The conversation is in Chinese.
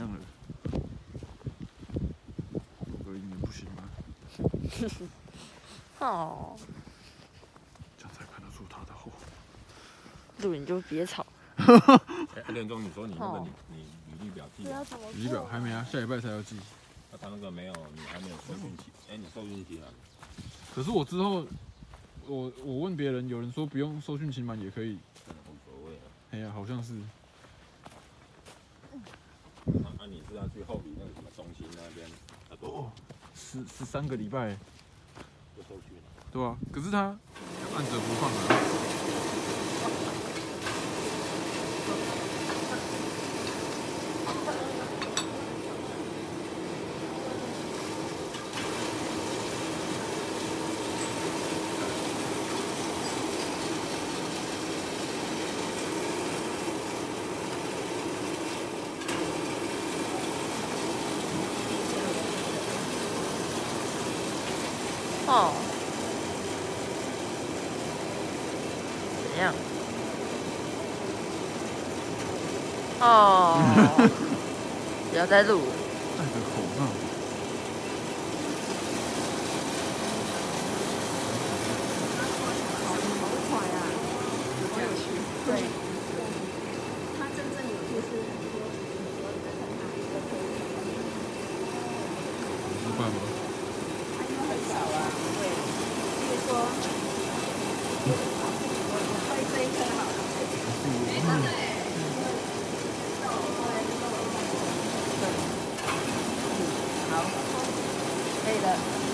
样了。我哥已经不行了。哦。这样才看得出他的货悔。路，你就别吵。哎，连中，你说你那个你你履历表记了？履历表还没啊，下礼拜才要记。那、他那个没有，你还没有收讯期。哎、你收讯期了？可是我之后，我我问别人，有人说不用受讯期满也可以。无所谓啊。哎呀，好像是。是要去后里那个什么中心那边，哦，十十三个礼拜，就收去了。对啊、可是他按着不放啊。哦，怎样？哦，不要再录。戴着口罩。好快啊！好有趣。对，他真正有趣是说，你说你在看哪一个可以，是办吗？他因为很少啊，对，比如说，我我推这一颗好了，对，的。